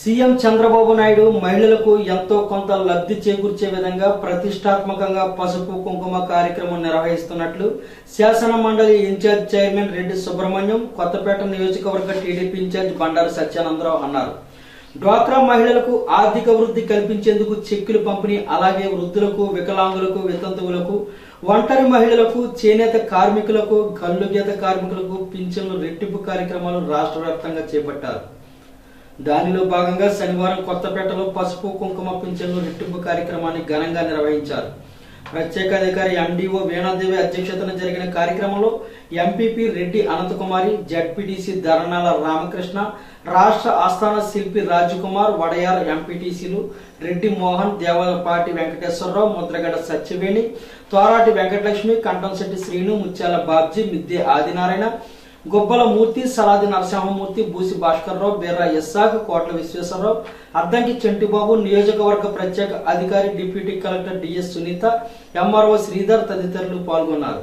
CM Chandrababu Naidu మహిళలకు ఎంతో కొంత లబ్ధి చేకూర్చే విధంగా ప్రతిష్టాత్మకంగా పసుపు కుంకుమ కార్యక్రమం నిర్వహిస్తున్నట్లు శాసన మండలి in charge chairman Reddy Subrahmanyam Kothapeta నియోజకవర్గ టీడీపీ ఇన్ఛార్జ్ బండారు సత్యానందరావు అన్నారు. డ్వాక్రా మహిళలకు ఆర్థిక వృద్ధి కల్పించేందుకు చెక్కులు పంపిణీ అలాగే వృద్ధులకు వికలాంగులకు వితంతువులకు ఒంటరి మహిళలకు చేనేత కార్మికులకు గల్లుగీత కార్మికులకు పింఛన్లు రెట్టింపు కార్యక్రమాలు రాష్ట్ర వ్యాప్తంగా చేపట్టారు. దానిలో భాగంగా శనివారం కొత్తపేటలో పసుపు కుంకుమ పింఛన్లు రెట్టింపు కార్యక్రమాన్ని ఘనంగా నిర్వహించారు. ప్రత్యేక అధికారి ఎండిఓ వీణాదేవి అధ్యక్షతన జరిగిన కార్యక్రమంలో ఎంపీపీ రెడ్డి అనంతకుమారి జడ్పీటీసీ ధరణాల రామకృష్ణ రాష్ట్ర ఆస్థాన శిల్పి రాజకుమార్ వడయార్ ఎంపీటీసీలు రెడ్డి మోహన్ దేవలపాటి వెంకటేశ్వరరావు ముద్రగడ సత్యవేణి తోరాటి వెంకటలక్ష్మి కంటంశెట్టి శ్రీను ముత్యాల బాబ్జీ మిద్దె ఆదినారాయణ గొప్పల మూర్తి సలాది నరసింహమూర్తి బూసి భాస్కర్రావు బీర్రా ఎస్సాక్ కోట్ల విశ్వేశ్వరరావు అద్దంకి చెంటిబాబు నియోజకవర్గ ప్రత్యేక అధికారి deputy collector DS Sunitha MRO Sridhar తదితరులు పాల్గొన్నారు.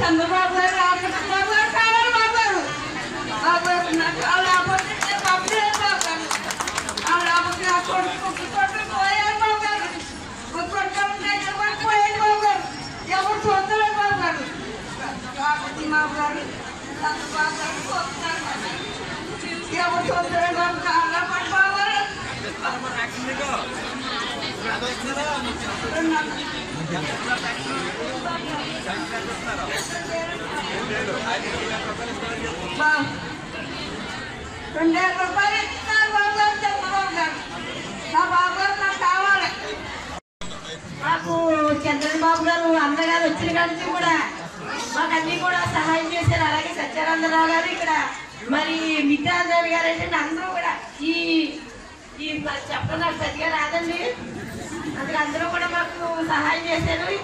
చంద్రబాబు గారు రామకృష్ణబాబు గారు రెండు వేల రూపాయలు ఇస్తున్నారు బాబు చంద్రబాబు గారు నా బాబు గారు నాకు కావాలి మాకు చంద్రబాబు గారు అన్నగారు వచ్చిన కాడి కూడా మాకు అన్ని కూడా సహాయం చేశారు. అలాగే సత్యానందరావు గారు ఇక్కడ మరి మిత్రాంజలి గారు అంటే అందరూ కూడా ఈ ఈ మరి చెప్పడం నాకు సరిగా రాదండి. అందుకే అందరూ కూడా మాకు సహాయం చేశారు ఈ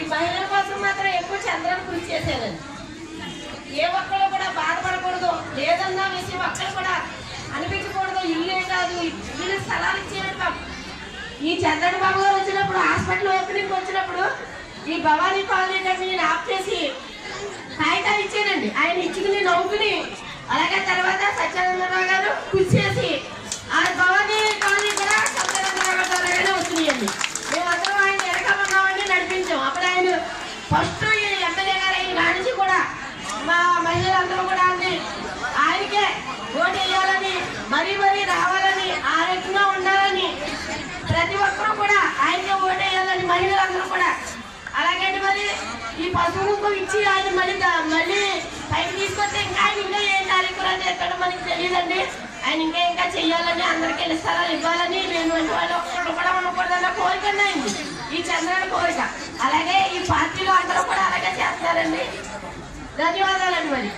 ఈ మహిళల కోసం మాత్రం ఎక్కువ చంద్రాన్ని కృషి చేశారండి ఏ ఒక్కరు కూడా బాధపడకూడదు. లేదన్న విషయం ఒక్కరు కూడా అనిపించకూడదు. ఇల్లే కాదు. ఇల్లు స్థలాలు ఇచ్చేయండి ఈ చంద్రబాబు బాబు గారు వచ్చినప్పుడు హాస్పిటల్ ఓపెనింగ్ వచ్చినప్పుడు ఈ భవానీ కాలనీ దగ్గర నేను ఆఫ్ చేసి కానించి కూడా మా మహిళలందరూ కూడా అండి ఆయనకే ఓటు వేయాలని మరీ మరీ రావాలని ఆరోగ్యంగా ఉండాలని ప్రతి ఒక్కరూ కూడా ఆయనకే ఓటు వేయాలని మహిళలందరూ కూడా. అలాగే మరి ఈ పసుపు కుంకుమ ఇచ్చి ఆయన మళ్ళీ మళ్ళీ పైకి తీసుకొస్తే ఇంకా ఆయన ఇంకా ఏం కార్యక్రమాలు చేస్తాడో మనకి తెలియదండి. ఆయన ఇంకా ఇంకా చెయ్యాలని అందరికీ వెళ్ళి స్థలాలు ఇవ్వాలని నేను వంటి వాళ్ళు ఒక్కళ్ళు కూడా ఉండకూడదన్న కోరికన్నా ఈ చంద్రుడి కోరిక అలాగే ఈ పార్టీలో అందరూ కూడా అలాగే చేస్తారండి ధన్యవాదాలండి మరి.